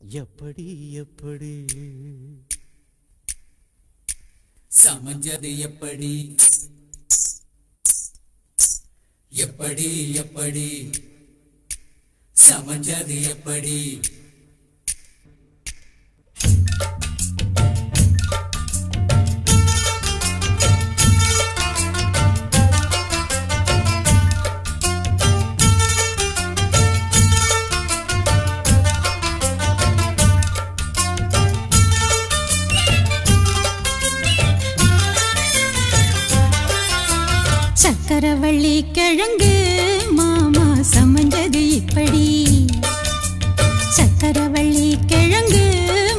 எப்படி எப்படி? சமஞ்சது எப்படி? எப்படி எப்படி? சமஞ்சது எப்படி? சக்கரவள்ளி கிழங்கு மாமா சமஞ்சது இப்படி. சக்கரவள்ளி கிழங்கு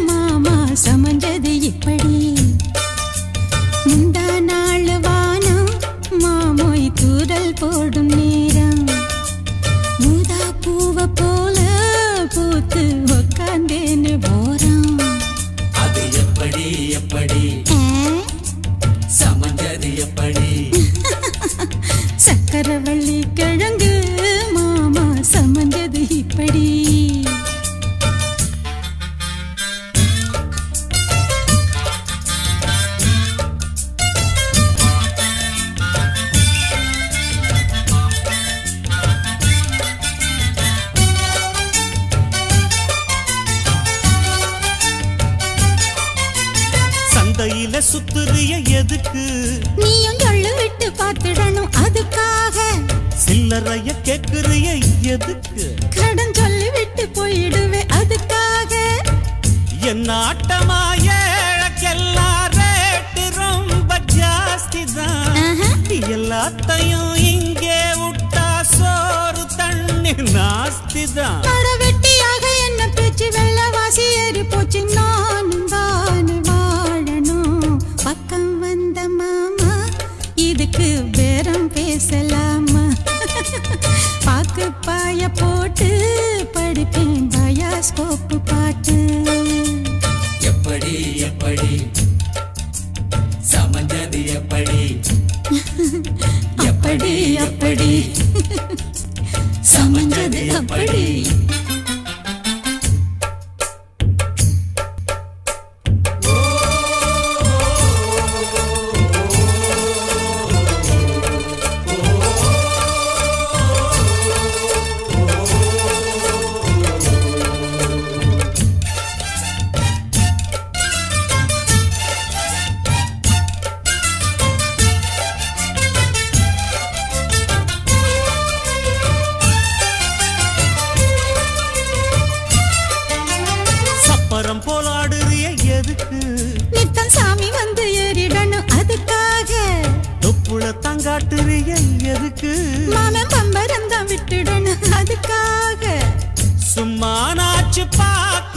மாமா சமஞ்சது இப்படி. முந்தா நாள் வானம் மாமோய் தூரல் போடும் வள்ளி கிழங்கு மாமா சமஞ்சது இப்படி. சந்தையில சுத்துறிய எதுக்கு? நீயும் சொல்லு விட்டு பார்த்துடணும் அதுக்காக. சில்லறைய கேக்குறிய எதுக்கு? கடன் சொல்லி விட்டு போயிடுவே அதுக்காக. என் ஆட்டமா ஏழக்கெல்லாம் ரேட்டு ரொம்ப ஜாஸ்தி தான் ஆஹா. எல்லாத்தையும் இங்கே விட்டா சோறு தண்ணி நாஸ்தி தான் வெட்டியாக என்ன பேச்சு வெள்ளவாசி ஏறி போச்சு நானும் அப்படி சப்பரம் போல ஆடுறிய எதுக்கு? நித்தம் சாமி வந்து ஏறிடணும் அதுக்காக. தொப்புள தங்காட்டுறிய எதுக்கு? மாமன் பம்பரம் தான் விட்டுடணும் அதுக்காக. சும்மா நாச்சு பார்க்கும்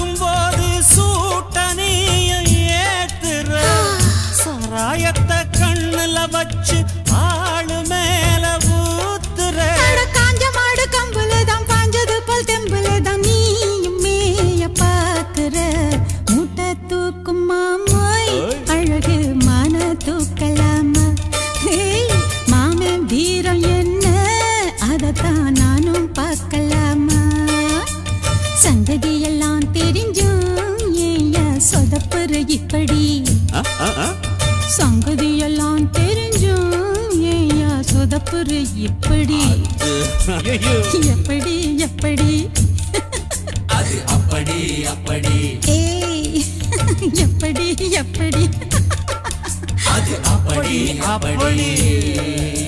சொதப்புற இப்படி. எப்படி எப்படி? அது அப்படி அப்படி. ஏய் எப்படி எப்படி? அது அப்படி. அப்படி.